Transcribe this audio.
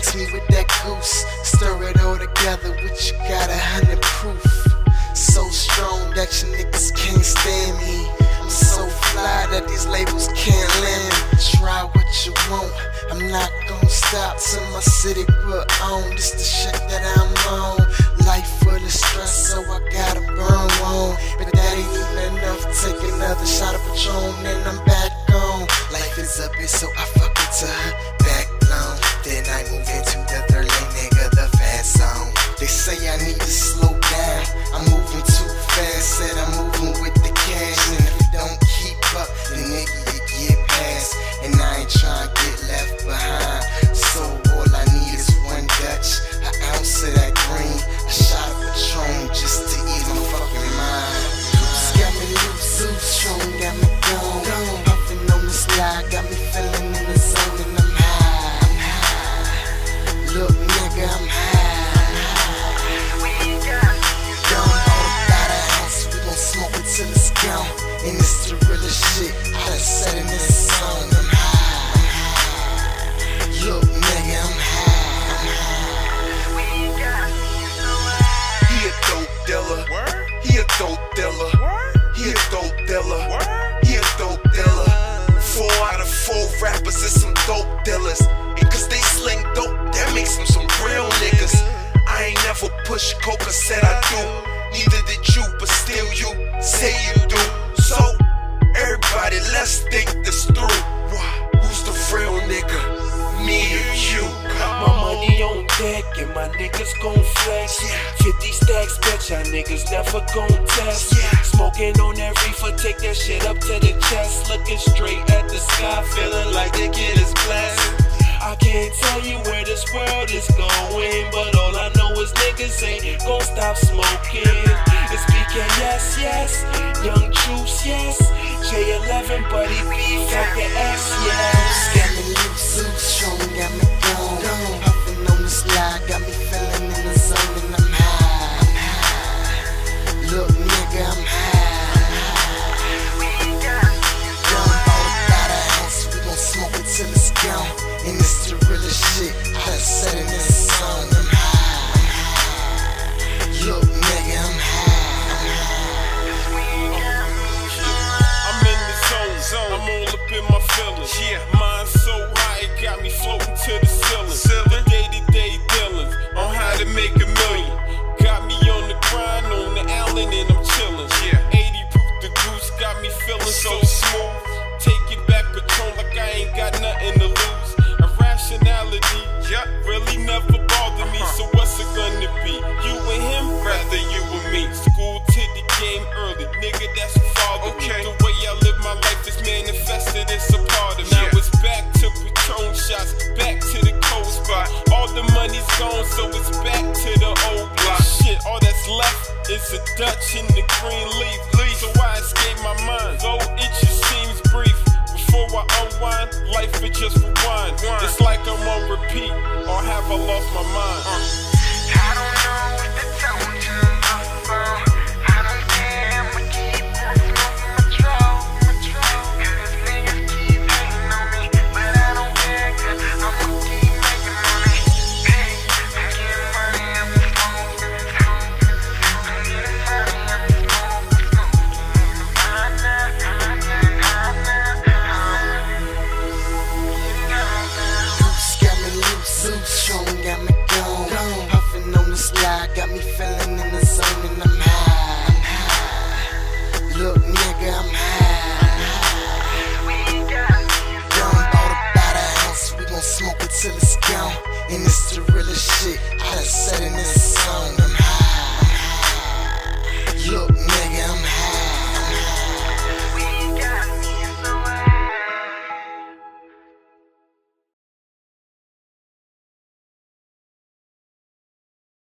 mix me with that goose. Stir it all together with you got a hundred proof. So strong that you niggas can't stand me. I'm so fly that these labels can't land. Try what you want, I'm not gonna stop till my city put on. This the shit that I'm on. Said I do. Neither did you, but still you say you do. So, everybody, let's think this through. Who's the real nigga? Me or you? Got My money on deck and my niggas gon' flex. 50 stacks, bet y'all niggas never gon' test. Smoking on that reefer, take that shit up to the chest. Looking straight at the sky, feeling like the kid is blessed. I can't tell you where this world is going, but all I know is niggas ain't gon' stop smoking. It's speaking, yes, yes. Young Juice, yes. J11, buddy, like the S, yes. up in my feelings. Yeah, mine so high it got me floating to the It's a Dutch in the green leaf, leaf. So I escape my mind. Though it just seems brief. Before I unwind, life is just rewind. It's like I'm on repeat, or have I lost my mind? And it's the realest shit. I done said in this song.